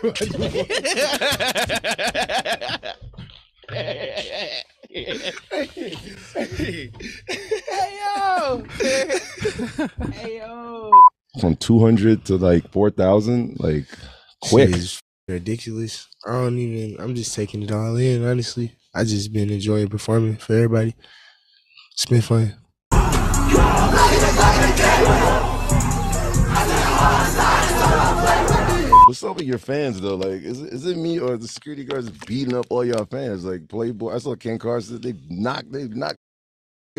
hey yo, hey yo. From two hundred to like four thousand, like quick. Is ridiculous. I don't even. I'm just taking it all in. Honestly, I just been enjoying performing for everybody. It's been fun. What's up with your fans though? Like, is it, is it me or the security guards beating up all y'all fans? Like Playboi, I saw Ken Carson. They knocked, they knocked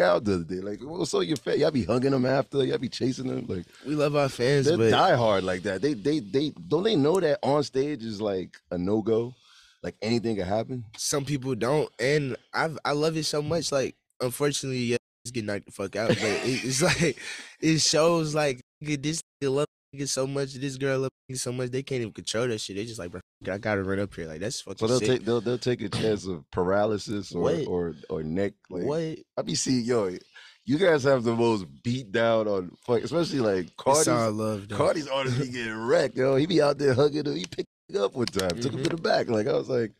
out the other day. Like, what's up with your fans? Y'all be hugging them after. Y'all be chasing them. Like, We love our fans, they but die hard like that. They, they, they don't they know that on stage is like a no go. Like anything can happen. some people don't, and I I love it so much. Like, unfortunately, yeah, it's getting knocked the fuck out, but it, it's like it shows like this love nigga so much, this girl love nigga so much, they can't even control that shit. They just like, bro, I gotta run up here. Like that's fucking So they'll sick. take they'll they'll take a chance of paralysis or What? or or neck. Like, what? I be seeing yo. You guys have the most beat down on, fuck, especially like It's Carti's. all love, though. Carti's artist be getting wrecked, yo. He be out there hugging him. He picked up one time, took him to mm-hmm. the back. Like I was like,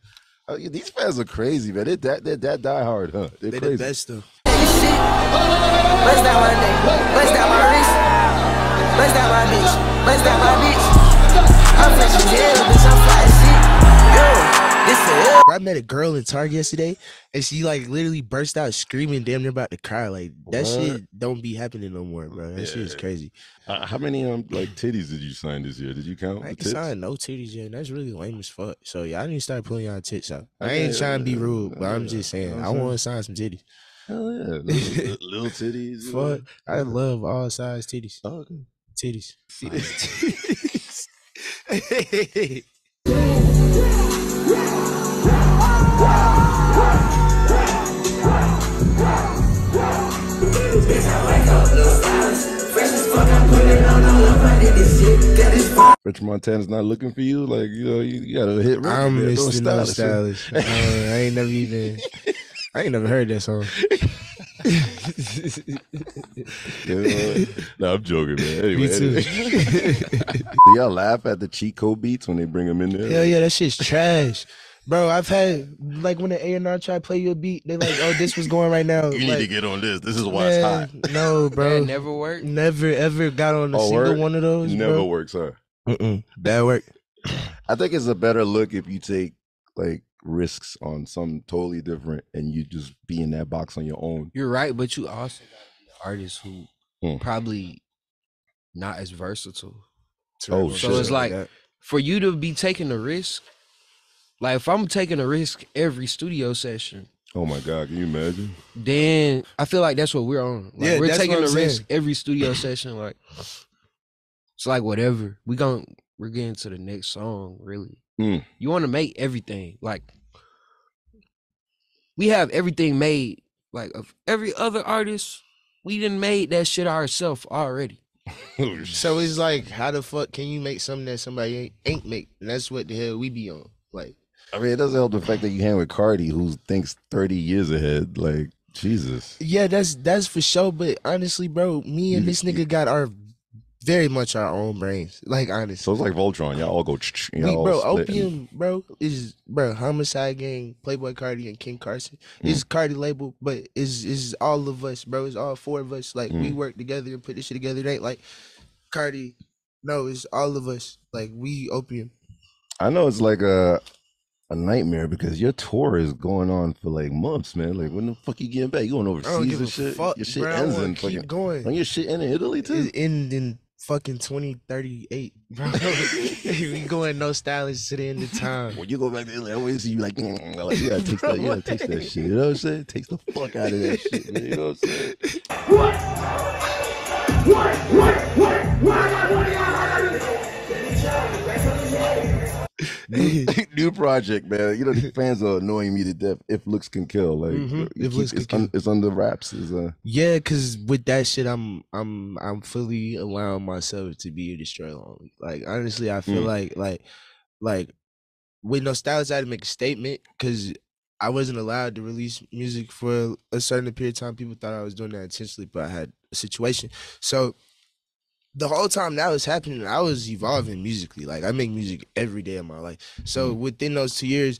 oh, yeah, these fans are crazy, man. They that they that die hard, huh? They're They crazy. the best though. Bust down my neck, bust down my wrist, bust down my bitch, bust down my bitch. I'm fresh as hell, bitch, I'm fly as shit. Yo, this a L. I met a girl in Target yesterday, and she like literally burst out screaming, damn near about to cry. Like that What? shit don't be happening no more, bro. That shit is crazy. Uh, how many um like titties did you sign this year? Did you count I the ain't tits? signed no titties yet. and That's really lame as fuck. So y'all need to start pulling y'all tits out. I Okay, ain't trying to be uh, rude, but I'm just saying I'm I want to sign some titties. Hell yeah, little, little titties. you know? Fuck, I love all size titties. Oh, okay. Titties. Rich Montana's not looking for you. Like you know, you, you gotta hit. record, I'm man. Don't Mr. No Stylist. Stylish. Uh, I ain't never even. I ain't never heard that song. Yeah. no, I'm joking, man. Anyway, Me too. anyway. do y'all laugh at the cheat code beats when they bring them in there? Hell yeah, that shit's trash. Bro, I've had like when the A and R try to play you a beat, they like, oh, this was going right now. You need to get on this. This is why it's hot. No, bro. That never worked. Never ever got on a Oh, single word? one of those. Never bro. works, huh? Mm-mm. Bad work. I think it's a better look if you take like risks on something totally different and you just be in that box on your own. You're right, but you also got artists who Hmm. probably not as versatile. Oh, So it's like for you to be taking a risk. Like if I'm taking a risk every studio session, Oh my god, can you imagine? then I feel like that's what we're on. Like Yeah, we're that's taking what a I'm risk saying. every studio session. Like it's like whatever. We gon' we're getting to the next song, really. Mm. You wanna make everything. Like we have everything made. Like of every other artist, we didn't made that shit ourselves already. So it's like, how the fuck can you make something that somebody ain't, ain't make? And that's what the hell we be on. Like, I mean, it doesn't help the fact that you hang with Carti, who thinks thirty years ahead. Like Jesus, yeah, that's that's for sure. But honestly, bro, me and You- this nigga got our very much our own brains. Like honestly. so it's like Voltron. Y'all all go. Y'all all bro, split Opium, bro, is bro, Homixide Gang, Playboi Carti, and Ken Carson. It's Carti label, but it's is all of us, bro. It's all four of us. Like we Mm. work together and put this shit together. It ain't like Carti. No, it's all of us. Like we Opium. I know it's like a a nightmare because your tour is going on for like months, man. Like when the fuck you getting back? You going overseas and shit? fuck, your shit bro. Ends in fucking. going. Don't your shit in Italy too? It's in in fucking twenty thirty eight, bro. we going No Stylist to the end of time. When you go back to Italy, I always see you like, mm, like you gotta taste that, you gotta taste that shit. You know what I'm saying? Taste the fuck out of that shit, man. You know what I'm saying? New, new project, man. You know the fans are annoying me to death. If looks can kill, like Mhm, If keep- Looks it's, Can un, it's under wraps. Is uh, Yeah, cause with that shit, I'm I'm I'm fully allowing myself to be a destroyer only. Like honestly, I feel Mm. like like like with No Stylist, I had to make a statement because I wasn't allowed to release music for a certain period of time. People thought I was doing that intentionally, but I had a situation. So the whole time that was happening, I was evolving musically. Like I make music every day of my life. So mm-hmm. within those two years,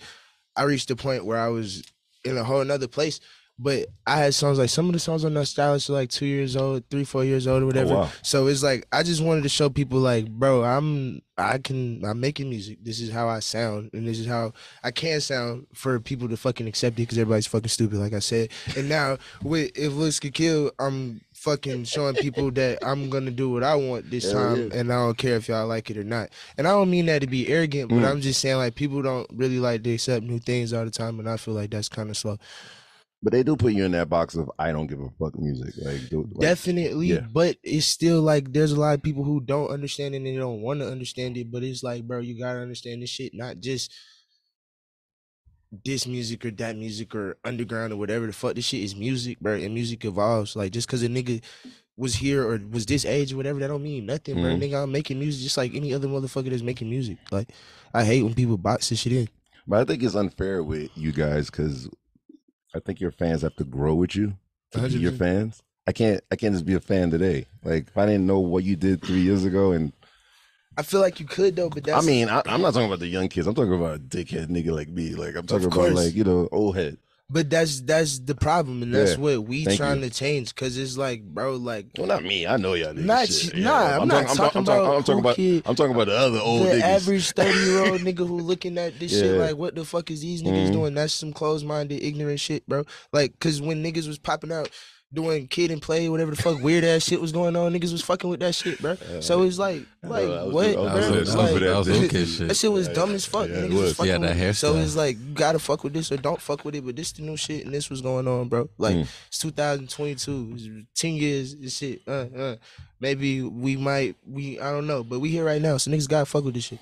I reached a point where I was in a whole nother place. But I had songs like some of the songs on Nostalgia are like two years old, three, four years old, or oh, whatever. wow. So it's like I just wanted to show people like, bro, I'm I can I'm making music. This is how I sound, and this is how I can sound for people to fucking accept it because everybody's fucking stupid, like I said. And now with if looks could kill, I'm fucking showing people that I'm gonna do what I want this Hell time, yeah. and I don't care if y'all like it or not. And I don't mean that to be arrogant, but Mm. I'm just saying like people don't really like to accept new things all the time, and I feel like that's kind of slow. But they do put you in that box of I don't give a fuck music. Like, do, like Definitely, yeah. but it's still like there's a lot of people who don't understand it and they don't want to understand it. But it's like, bro, you gotta understand this shit, not just this music or that music or underground or whatever the fuck. This shit is music, bro, and music evolves. Like just because a nigga was here or was this age or whatever, that don't mean nothing, bro. Mhm. Nigga, I'm making music just like any other motherfucker that's making music. Like I hate when people box this shit in. But I think it's unfair with you guys because I think your fans have to grow with you to be your fans. I can't. I can't just be a fan today. Like if I didn't know what you did three years ago, and I feel like you could though, but that's I mean, I, I'm not talking about the young kids. I'm talking about a dickhead nigga like me. Like I'm talking about like you know old head. But that's that's the problem, and that's Yeah. what we Thank trying you. to change. Cause it's like, bro, like Well, not me. I know y'all. Not shit. you- Yeah, nah, I'm not talking- talking I'm, about I'm talking about. kid- I'm talking about the other old the niggas. average thirty year old nigga who looking at this shit like, what the fuck is these niggas Mhm. doing? That's some closed minded, ignorant shit, bro. Like, cause when niggas was popping out doing kid and play, whatever the fuck weird ass shit was going on, niggas was fucking with that shit, bro. So it's like, like I was- what, I was That was, like- that was okay shit. that shit was Yeah, dumb as fuck. Yeah, Niggas was was. fucking Yeah, that with. So it's like you gotta fuck with this or don't fuck with it. But this the new shit and this was going on, bro. Like Mm. it's 2022. It's ten years. This shit. Uh, uh. Maybe we might. We I don't know. But we here right now. So niggas gotta fuck with this shit.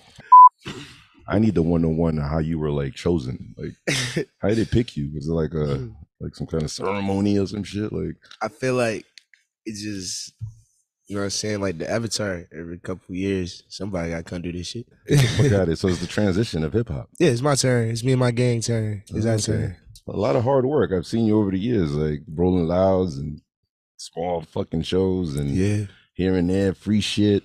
I need the one on one how you were like chosen. Like how did they pick you? Was it like a like some kind of ceremony or some shit? Like I feel like it's just. You know what I'm saying? Like the Avatar, every couple years, somebody got to come do this shit. Oh fuck out it. So it's the transition of hip hop. Yeah, it's my turn. It's me and my gang turn. It's our Okay. turn. A lot of hard work. I've seen you over the years, like Rolling Louds and small fucking shows and Yeah. here and there, free shit.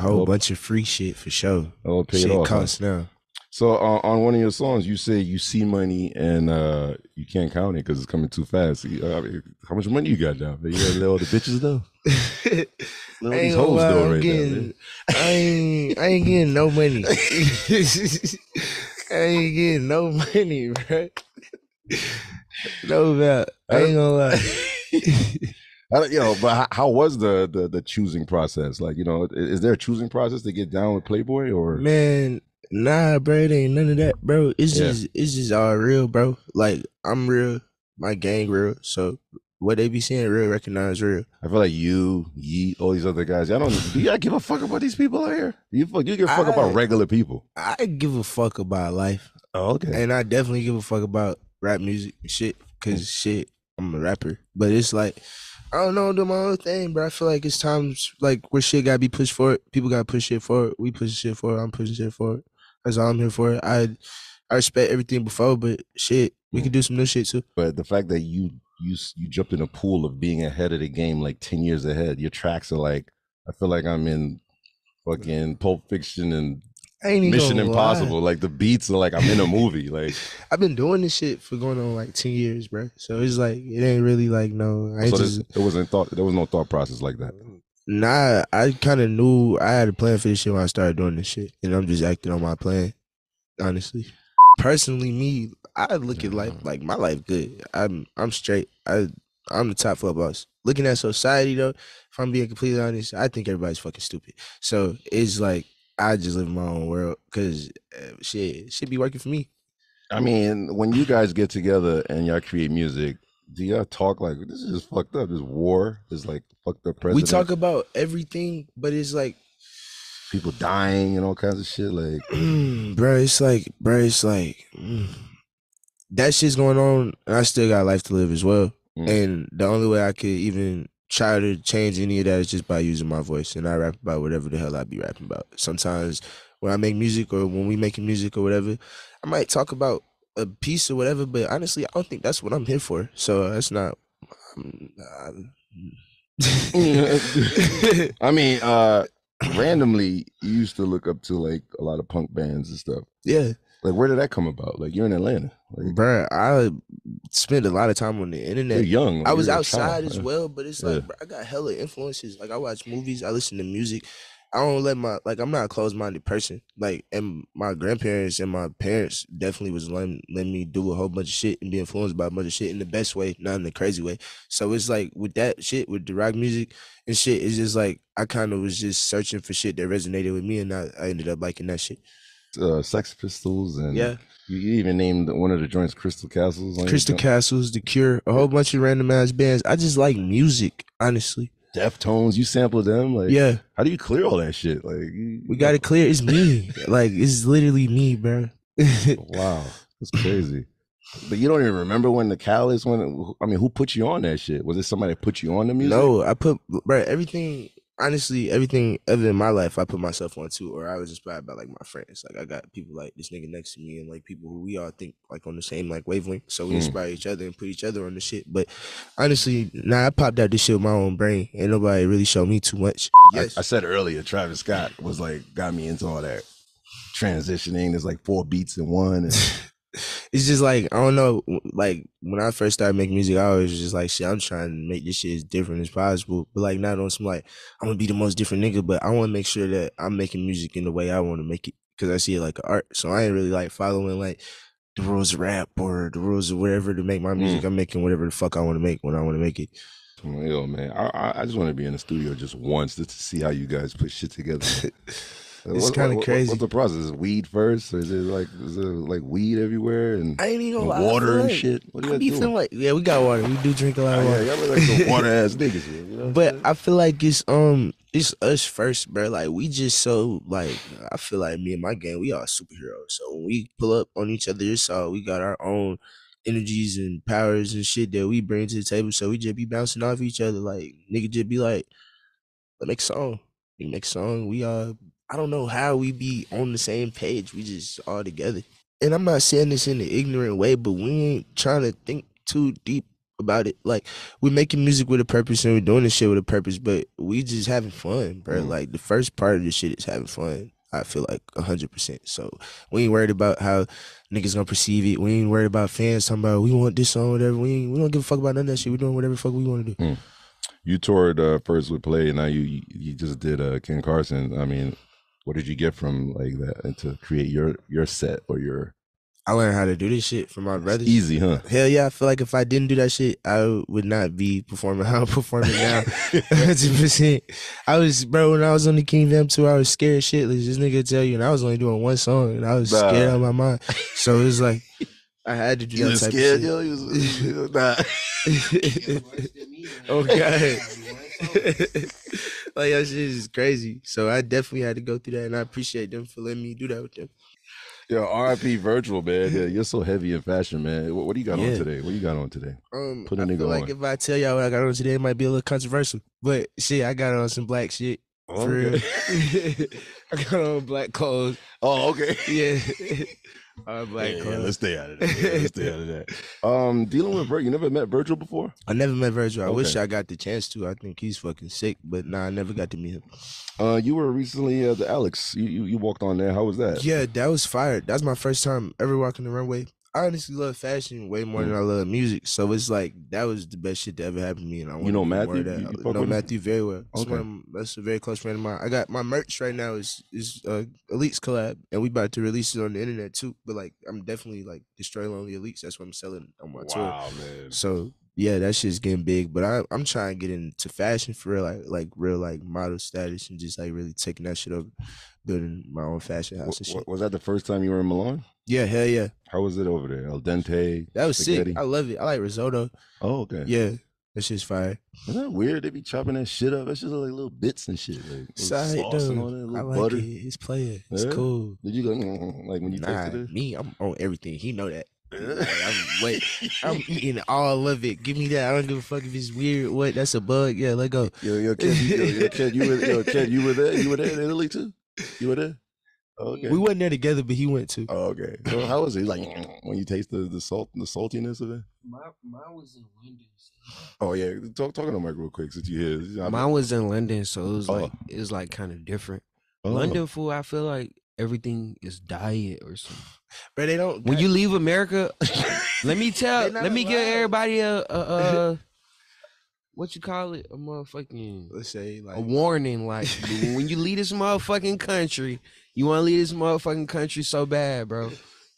A whole bunch of free shit for sure. All paid Shit off. huh? costs now. So uh, on one of your songs, you say you see money and uh, you can't count it because it's coming too fast. You- uh, I mean, how much money you got now? man? You gotta let all the bitches though. Let these hoes I'm right getting, now. I ain't, I ain't getting no money. I ain't getting no money, bro. No doubt. I ain't gonna lie. I don't, you know, but how, how was the, the the choosing process? Like, you know, is there a choosing process to get down with Playboi or? Man, nah, bro. It ain't none of that, bro. It's Yeah. just, it's just all real, bro. Like I'm real, my gang real. So what they be saying, real, recognize real. I feel like you, Yeat, all these other guys. I don't. Do y'all give a fuck about these people out here? You fuck. You give a fuck I- about regular people. I give a fuck about life. Oh, okay. And I definitely give a fuck about rap music and shit. Cause mm. shit, I'm a rapper. But it's like, I don't know, do my own thing, bro. I feel like it's times like where shit gotta be pushed forward. People gotta push shit forward. We push shit forward. I'm pushing shit forward. That's all I'm here for. I I respect everything before, but shit, we can mm. do some new shit too. But the fact that you you you jumped in a pool of being ahead of the game, like ten years ahead. Your tracks are like. I feel like I'm in fucking Pulp Fiction and ain't Mission Impossible. lie. Like the beats are like I'm in a movie. Like I've been doing this shit for going on like ten years, bro. So it's like it ain't really like no. I so just there wasn't thought. There was no thought process like that. Nah, I kind of knew I had a plan for this shit when I started doing this shit, and I'm just acting on my plan. Honestly, personally, me, I look at life like my life good. I'm I'm straight. I I'm the top floor boss. Looking at society though, if I'm being completely honest, I think everybody's fucking stupid. So it's like I just live in my own world because uh, shit should be working for me. I mean, when you guys get together and y'all create music, do y'all talk like this is just fucked up? This war is like fucked up president. We talk about everything, but it's like people dying and all kinds of shit. Like bro, it's like, bro, it's like mm, that shit's going on, and I still got life to live as well. Mm. And the only way I could even try to change any of that is just by using my voice, and I rap about whatever the hell I be rapping about. Sometimes when I make music or when we making music or whatever, I might talk about a piece or whatever, but honestly, I don't think that's what I'm here for. So that's not. I'm, I, I mean, uh, randomly, you used to look up to like a lot of punk bands and stuff. yeah, Like, where did that come about? Like, you're in Atlanta. Like, bruh, I spent a lot of time on the you're internet. young. like, I was you're outside child. as well, but it's Yeah. like bruh, I got hella influences. Like I watch movies, I listen to music. I don't let my like I'm not a closed minded person. Like and my grandparents and my parents definitely was letting, letting me do a whole bunch of shit and be influenced by a bunch of shit in the best way, not in the crazy way. So it's like with that shit, with the rock music and shit, it's just like I kind of was just searching for shit that resonated with me and I, I ended up liking that shit. Uh, Sex Pistols and Yeah. you even named one of the joints Crystal Castles. Crystal. Castles, The Cure, a whole bunch of random ass bands. I just like music, honestly. Deftones. You sampled them. Like, Yeah. How do you clear all that shit? Like, you, We got it clear. It's me. like it's literally me, bro. Wow, that's crazy. But you don't even remember when the Callus when I mean, who put you on that shit? Was it somebody that put you on the music? no, I put bro everything. Honestly, everything ever in my life, I put myself on too, or I was inspired by like my friends. Like I got people like this nigga next to me, and like people who we all think like on the same like wavelength. So we Mm. inspire each other and put each other on the shit. But honestly, nah, I popped out this shit with my own brain. Ain't nobody really showed me too much. I, Yes, I said earlier, Travis Scott was like got me into all that transitioning. There's like four beats in one. And it's just like I don't know. Like when I first started making music, I was just like, shit, I'm trying to make this shit as different as possible. But like not on some like I'm gonna be the most different nigga, but I want to make sure that I'm making music in the way I want to make it because I see it like art. So I ain't really like following like the rules of rap or the rules of whatever to make my hmm. music. I'm making whatever the fuck I want to make when I want to make it. yo, man, I, I- I just want to be in the studio just once just to see how you guys put shit together. It's What- kinda what- what- crazy. What's the process? Is it weed first, or is it like is it like weed everywhere and, I ain't even and gonna I water and shit? What do you be guys feeling doing? like yeah, we got water. We do drink a lot Oh, of yeah, water. y'all look like some water ass niggas. here, You know But I'm I feel like it's um it's us first, bro. Like we just so like I feel like me and my gang, we are superheroes. So when we pull up on each other, it's all we got our own energies and powers and shit that we bring to the table. So we just be bouncing off each other. Like nigga just be like, let's make a song. We make a song. We uh I don't know how we be on the same page. We just all together. And I'm not saying this in an ignorant way, but we ain't trying to think too deep about it. Like we're making music with a purpose and we're doing this shit with a purpose, but we just having fun, bro. Mhm. Like the first part of this shit is having fun. I feel like hundred percent. So we ain't worried about how niggas gonna perceive it. We ain't worried about fans talking about we want this song, whatever. We ain't, we don't give a fuck about none of that shit. We doing whatever the fuck we want to do. You toured uh, first with Play, and now you you, you just did uh, Ken Carson. I mean, what did you get from like that and to create your your set or your I learned how to do this shit from my brothers. easy, huh? Hell yeah, I feel like if I didn't do that shit, I would not be performing how I'm performing now. Hundred percent. I was, bro, when I was on the King Vamp tour, I was scared shitless. This nigga tell you, and I was only doing one song, and I was Nah. scared out of my mind. So it was like I had to do You that was type scared, of yo. You was, you was nah. shit. oh god. like that shit is crazy. So I definitely had to go through that, and I appreciate them for letting me do that with them. Yo, RIP Virgil man. Yeah, you're so heavy in fashion, man. What, what do you got on today? What you got on today? Um, Put a I nigga feel like on. if I tell y'all what I got on today, it might be a little controversial. But shit, I got on some black shit. For real. I got on black clothes. oh, okay. Yeah. All black Yeah, yeah, let's stay out of that. Yeah, let's stay out of that. Um, dealing with Virgil. You never met Virgil before? I never met Virgil. I wish I got the chance to. I think he's fucking sick, but nah, I never got to meet him. Uh, you were recently uh, the Alyx. You, you you walked on there. How was that? Yeah, that was fire. That's my first time ever walking the runway. I honestly love fashion way more than I love music. So it's like that was the best shit that ever happened to me. And I You know Matthew? of You- you know? Matthew very well. That's, Okay. of that's a very close friend of mine. I got my merch right now is is uh, Elites collab, and we about to release it on the internet too. But like, I'm definitely like destroy lonely Elites. That's what I'm selling on my tour. Wow, man. So yeah, that shit's getting big. But I I'm trying to get into fashion for real, like like real like model status and just like really taking that shit over, building my own fashion house and shit. was that the first time you were in Milan? Yeah, hell yeah. How was it over there? Al dente. That was spaghetti? sick. I love it. I like risotto. Oh, okay. Yeah, that shit's fire. Isn't that weird? They be chopping that shit up. That's just like little bits and shit. Like alright sauce though. and all that, I little like butter. it. It's player. It's Yeah? cool. Did you go "Mm," like when you Nah, tasted it? me, I'm on everything. He know that. Yeah. Like, I'm wait. I'm eating all of it. Give me that. I don't give a fuck if it's weird. What? That's a bug. Yeah, let go. Yo, yo, kid, you, yo, yo, kid, you were, yo, kid, you were there. You were there in Italy too. You were there. Okay. We wasn't there together, but he went to. Oh, okay. So how was it? Like when you taste the the salt, the saltiness of it. My, mine was in London. Oh yeah, talk talking to Mike real quick since you here. I mean- Mine was in London, so it was Oh. like it was like kind of different. Oh. London food, I feel like everything is diet or something. But they don't. When you leave America, let me tell, let me give everybody a, a, a what you call it, a motherfucking let's say like a warning. Like when you leave this motherfucking country, you want to leave this motherfucking country so bad, bro.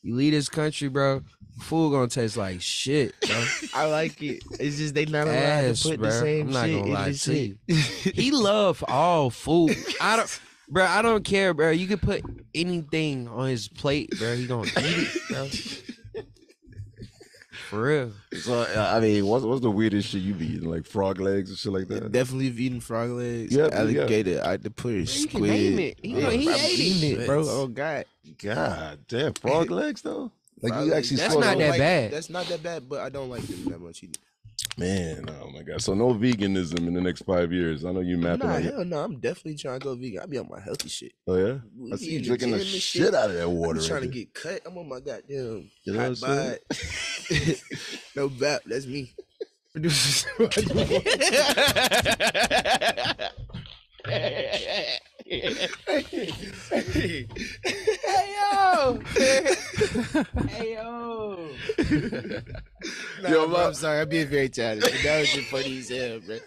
You leave this country, bro. Food gonna taste like shit, bro. I like it. It's just they not allowed Ass, to put bruh. the same I'm not shit gonna in lie to shit. he love all food. I don't, bro. I don't care, bro. You can put anything on his plate, bro. He gonna eat it, bro. For real. So uh, I mean, what's what's the weirdest shit you be eating? Like frog legs and shit like that. Definitely have eaten frog legs, Yeah, yeah. alligator, octopus, you can squid. name it. He know- he I'm ate it. eating it, bro. Oh god, God damn, frog legs though. Like Frog you actually That's not that like- bad. That's not that bad, but I don't like them that much either. Man, oh my god. So no veganism in the next five years. I know you mapping Nah, on it. hell no. I'm definitely trying to go vegan. I be on my healthy shit. Oh yeah. We I see you in the drinking the shit, shit. out of that water. I'm water. trying to right get cut. I'm on my goddamn You know hot what I'm bod. no bap. That's me. Producers. Hey yo. hey yo. Nah, Yo, bro, I'm sorry. I'm being very childish. But that was just funny as hell, bro.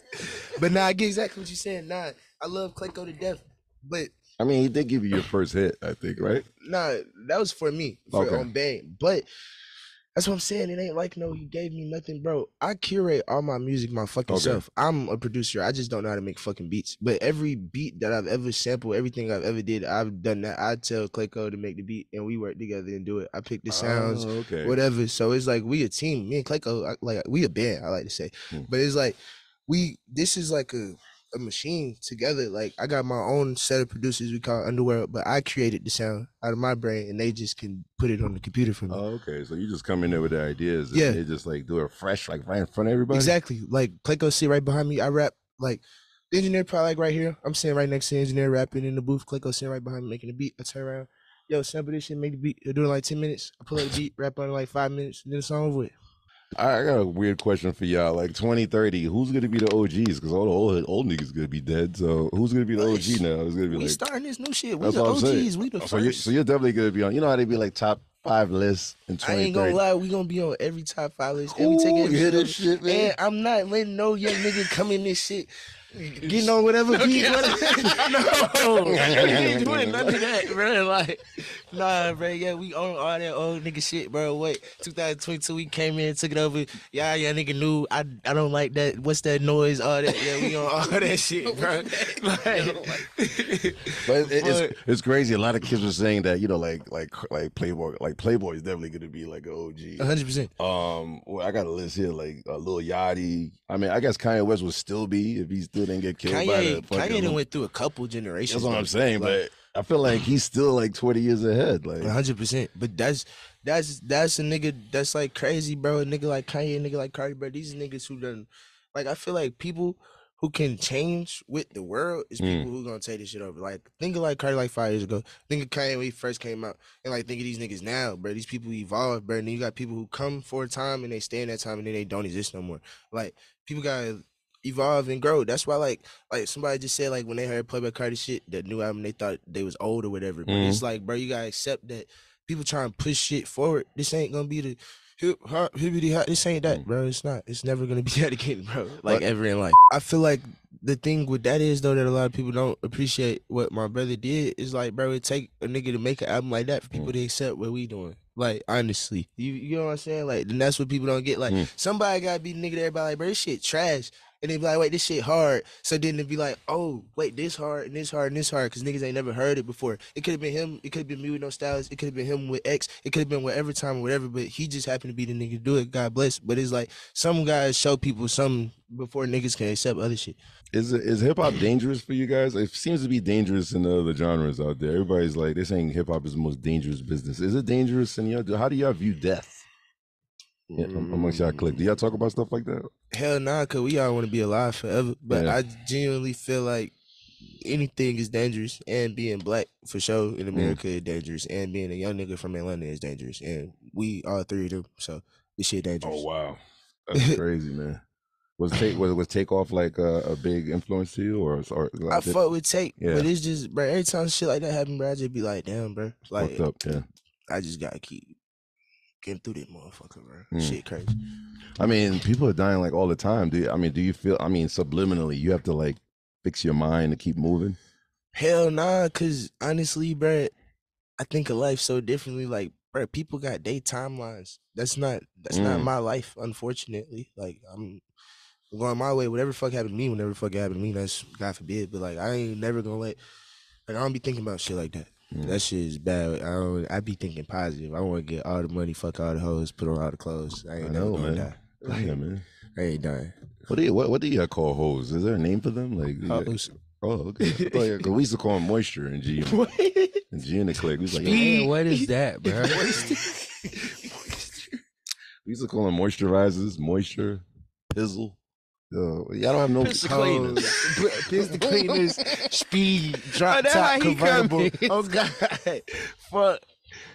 But nah, I get exactly what you're saying. Nah, I love Clayco to death. But I mean, he did give you your first hit, I think, right? nah, that was for me, for Okay. on Bang. But that's what I'm saying. It ain't like no, he gave me nothing, bro. I curate all my music my fucking Okay. self. I'm a producer. I just don't know how to make fucking beats. But every beat that I've ever sampled, everything I've ever did, I've done that. I tell Clayco to make the beat, and we work together and do it. I pick the sounds, Oh, okay. whatever. So it's like we a team. Me and Clayco, like we a band. I like to say, Hmm. but it's like we. This is like a a machine together. Like I got my own set of producers we call Underworld, but I created the sound out of my brain, and they just can put it on the computer for me. Oh, okay. So you just come in there with the ideas. And Yeah. They just like do it fresh, like right in front of everybody. Exactly. Like Clayco sit right behind me. I rap like the engineer probably like right here. I'm sitting right next to the engineer rapping in the booth. Clayco sitting right behind me making the beat. I turn around. Yo, sample this shit, make the beat. He'll do it in like 10 minutes. I pull up the beat, rap on it like five minutes, and then the song over with. I got a weird question for y'all. Like 2030, who's gonna be the OGs? Because all the old old niggas gonna be dead. So who's gonna be the OG now? It's gonna be We like starting this new shit. We the what I'm saying. OGs. We the so. You're, so you're definitely gonna be on. You know how they be like top five lists in I ain't gonna lie, we gonna be on every top five list. And we take Ooh, every you hear shit this shit, man? And I'm not letting no young nigga come in this shit. Getting on whatever beat. no, we ain't doing none of that, bro. Like, nah, bro. Yeah, we on all that old nigga shit, bro. Wait, 2022, we came in, took it over. Yeah, yeah, nigga knew. I, I don't like that. What's that noise? All that. Yeah, we on all that shit, bro. Like, But it, it's But- it's crazy. A lot of kids were saying that you know, like like like Playboi, like Playboi is definitely gonna be like an OG. 100. percent Um, well, I got a list here, like uh, Lil Yachty. I mean, I guess Kanye West would still be if he still didn't get killed by the Kanye, fucking. Kanye done went through a couple generations. that's what I'm saying, Like, but I feel like he's still like 20 years ahead. Like, hundred percent. But that's that's that's a nigga that's like crazy, bro. A nigga like Kanye, a nigga like Carti, bro. These niggas who done like I feel like people who can change with the world is Mm. people who gonna take this shit over. Like think of like Carti like five years ago. Think of Kanye when he first came out. And like think of these niggas now, bro. These people evolve, bro. And then you got people who come for a time and they stay in that time and then they don't exist no more. Like people gotta evolve and grow. That's why like like somebody just said like when they heard Playboi Carti shit, that new album, they thought they was old or whatever. But Mhm. it's like, bro, you gotta accept that people trying to push shit forward. This ain't gonna be the hip hop hippity hop. This ain't that, bro. It's not. It's never gonna be that again, bro. Like ever in life. I feel like the thing with that is though that a lot of people don't appreciate what my brother did is like, bro, it take a nigga to make an album like that for people to accept what we doing. Like honestly, you you know what I'm saying? Like, then that's what people don't get. Like, Mm. somebody gotta be the nigga. That everybody like, bro, this shit trash. And they be like, wait, this shit hard. So then they be like, oh, wait, this hard and this hard and this hard because niggas ain't never heard it before. It could have been him. It could have been me with no styles. It could have been him with X. It could have been whatever time or whatever. But he just happened to be the nigga to do it. God bless. But it's like some guys show people some before niggas can accept other shit. is is hip hop dangerous for you guys? It seems to be dangerous in the other genres out there. Everybody's like they're saying hip hop is the most dangerous business. Is it dangerous? And how do y'all view death? Yeah, am- amongst y'all clique, do y'all talk about stuff like that? Hell nah, cause we all want to be alive forever. But Yeah. I genuinely feel like anything is dangerous, and being black for sure Mm. in America is dangerous, and being a young nigga from Atlanta is dangerous, and we all three of them. So this shit dangerous. Oh wow, that's crazy, man. Was take was was takeoff like a, a big influence to you, or or I fuck with Take, Yeah. but it's just, bro. Every time shit like that happen, bro, I just be like, damn, bro. Like, fucked up? Yeah. I just gotta keep getting through that motherfucker, bro. Mm. Shit crazy. I mean, people are dying like all the time. Do you, I mean, do you feel? I mean, subliminally, you have to like fix your mind to keep moving. Hell nah, cause honestly, bro, I think of life so differently. Like, bro, people got day timelines. That's not that's not Mm. my life, unfortunately. Like, I'm going my way. Whatever fuck happened to me, whenever fuck happened to me, that's God forbid. But like, I ain't never gonna let. Like, I don't be thinking about shit like that. Mm. That shit is bad. I don't. I be thinking positive. I want to get all the money, fuck all the hoes, put on all the clothes. I I ain't never know, gonna man. die. Like, Yeah, man. I ain't dying. What do you what, what do you call hoes? Is there a name for them? Like, you got- Hoes. oh, okay. I 'cause we used to call them moisture and G and G in the click. We was like, Man, what is that, bro? we used to call them moisturizers, moisture, pizzle. Uh, y'all don't have no Pistol cleaners. Hoes. Pistol cleaners, speed, drop Oh, top convertible. Oh god, fuck.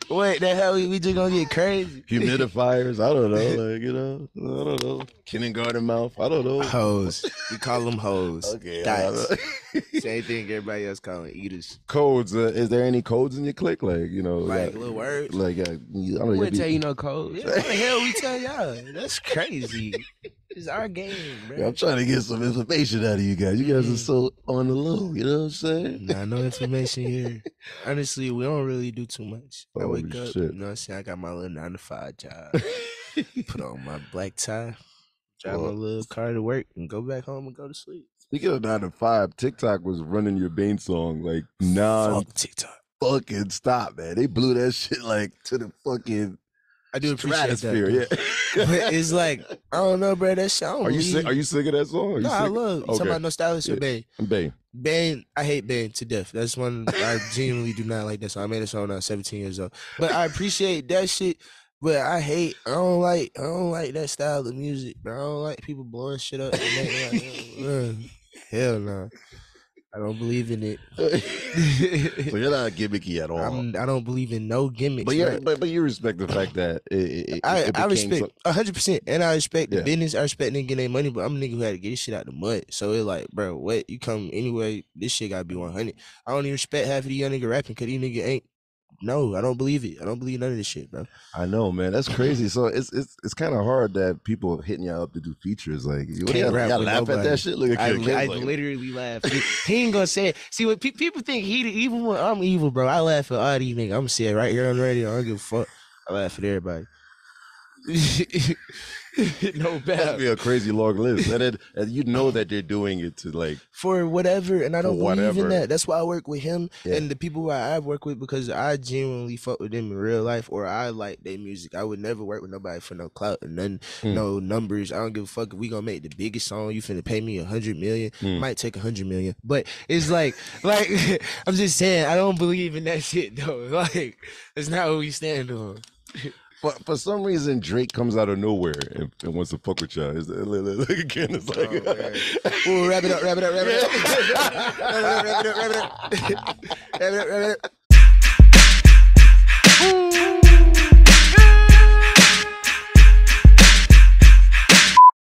Wait, the hell? We, we just gonna get crazy? humidifiers. I don't know. Like, you know, I don't know. Kindergarten mouth. I don't know. Hoes. We call them hoes. Okay. I Diets. don't know. Same thing everybody else calling eaters. codes. Uh, is there any codes in your click? Like, you know, Like like, little words. like uh, I don't know. Wouldn't tell you no codes. Yeah, what the hell we tell y'all? That's crazy. It's our game, bro. I'm trying to get some information out of you guys. You guys are so on the low. You know what I'm saying? Nah, no information here. Honestly, we don't really do too much. I Holy wake up, shit. you know what I'm saying? I got my little nine to five job. Put on my black tie, drive my Well- little car to work, and go back home and go to sleep. Speaking of nine to five, TikTok was running your Bane song like non Fuck TikTok. fucking stop, man. They blew that shit like to the fucking I do appreciate that. Yeah. but it's like I don't know, bro. That shit. I don't are you sing, are you singing that song? No, I love. You Okay. talking about nostalgia Yeah. or Bane? Bane. Bane, I hate Bane to death. That's one I genuinely do not like that song. I made a song when I was 17 years old. But I appreciate that shit. But I hate I don't like I don't like that style of music, bro. I don't like people blowing shit up. Like, uh, hell no. I don't believe in it. so you're not gimmicky at all. I'm, I don't believe in no gimmicks. but yeah, bro. but but you respect the fact that it, it, I, it I respect hundred percent, and I respect Yeah. the business. I respect nigga getting their money, but I'm a nigga who had to get this shit out the mud. So it's like, bro, what you come anyway? This shit gotta be one hundred. I don't even respect half of these young nigga rapping because these nigga ain't. No, I don't believe it. I don't believe none of this shit, bro. I know, man. That's crazy. So it's it's it's kind of hard that people hitting y'all up to do features. Like, what, Can't y'all, rap y'all with laugh at that shit? Look at I, Kid, I like, literally laugh. He, ain't gonna say it. See what pe- people think he even when I'm evil, bro. I laugh at all these niggas. I'm gonna say it right here on the radio. I don't give a fuck. I laugh at everybody. no bet. That'd be a crazy long list, and, it, and you know that they're doing it to like for whatever, and I don't believe whatever. in that. That's why I work with him Yeah. and the people who I have worked with because I genuinely fuck with them in real life, or I like their music. I would never work with nobody for no clout and none, Hmm. no numbers. I don't give a fuck if we gonna make the biggest song. You finna pay me a hundred million, Hmm. might take a hundred million, but it's like, like I'm just saying, I don't believe in that shit though. Like, it's not what we stand on. But for some reason, Drake comes out of nowhere and, and wants to fuck with y'all. It's, look, again, it's like, oh, Ooh, wrap it up, wrap it up, wrap it up, wrap it up, wrap it up. Wrap it up, wrap it up.